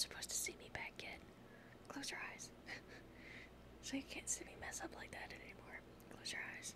supposed to see me back yet. Close your eyes. so you can't see me mess up like that anymore. Close your eyes.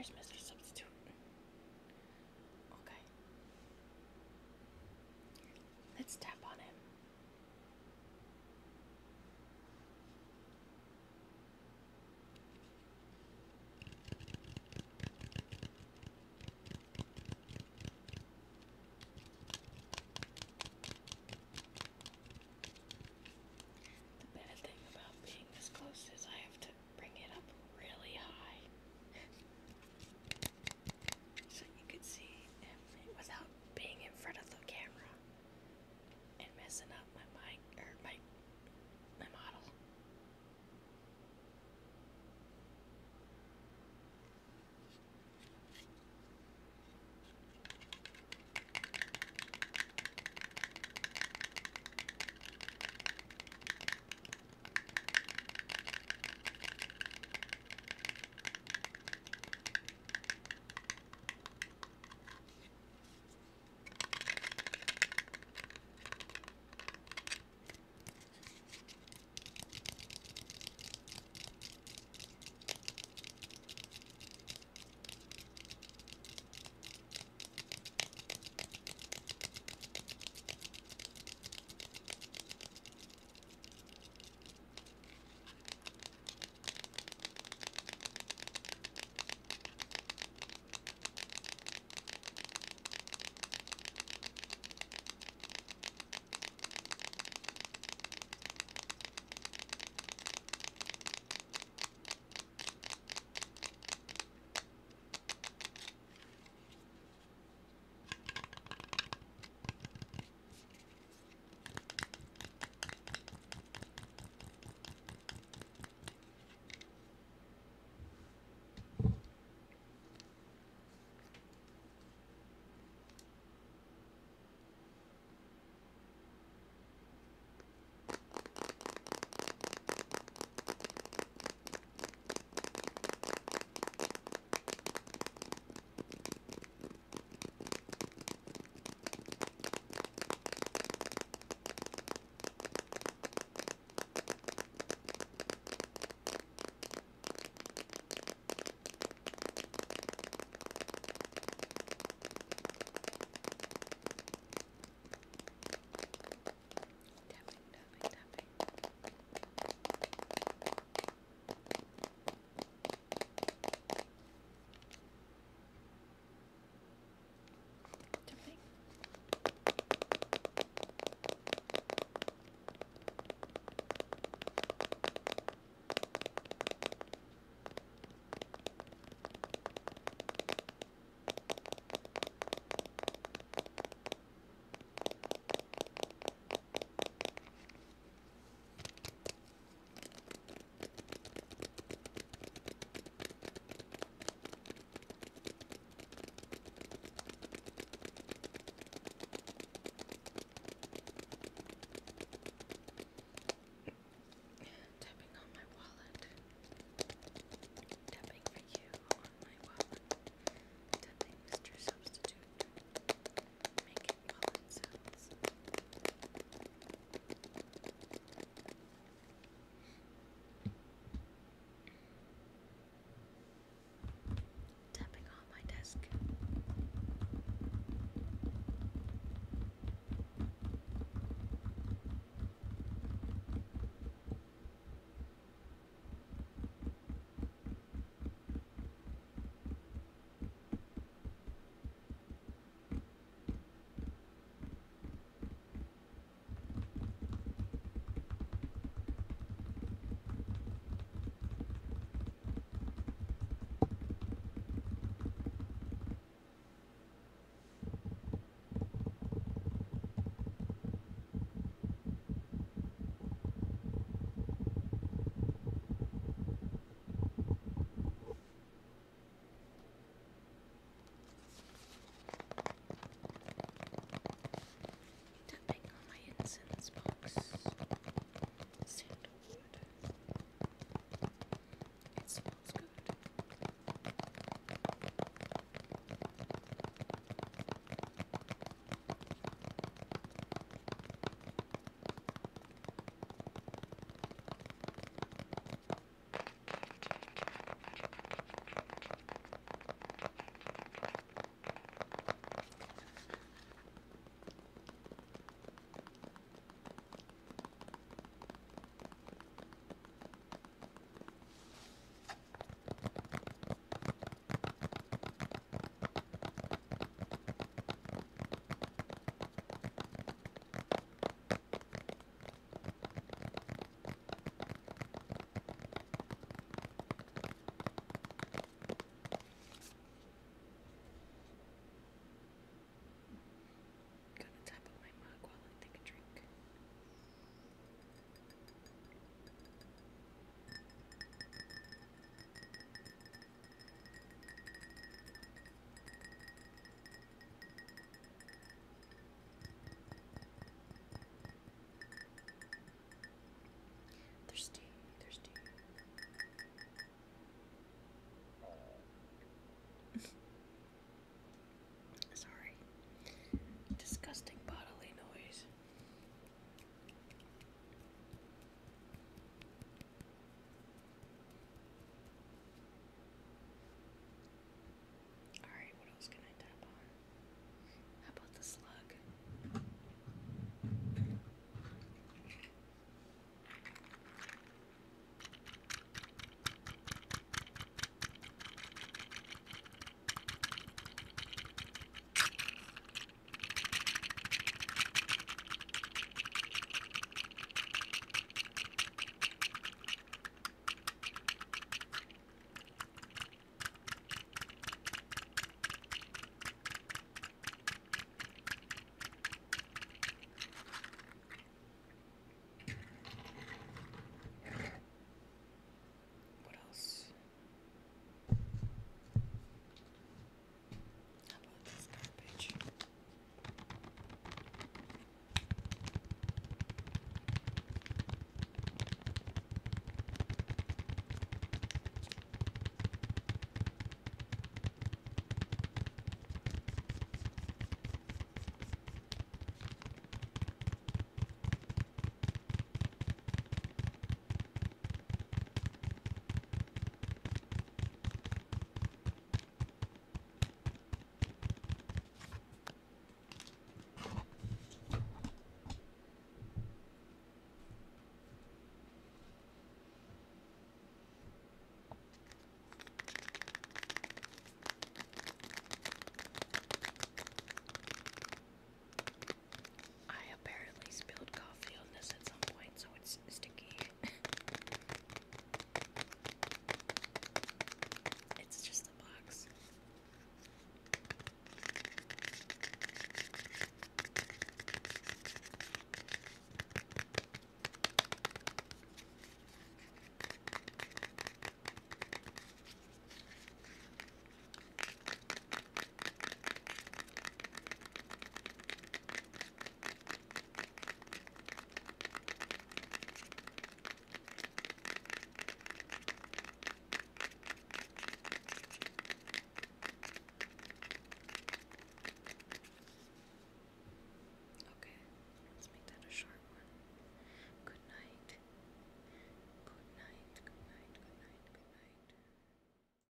Where's Mr. Substitute? Okay. Let's tap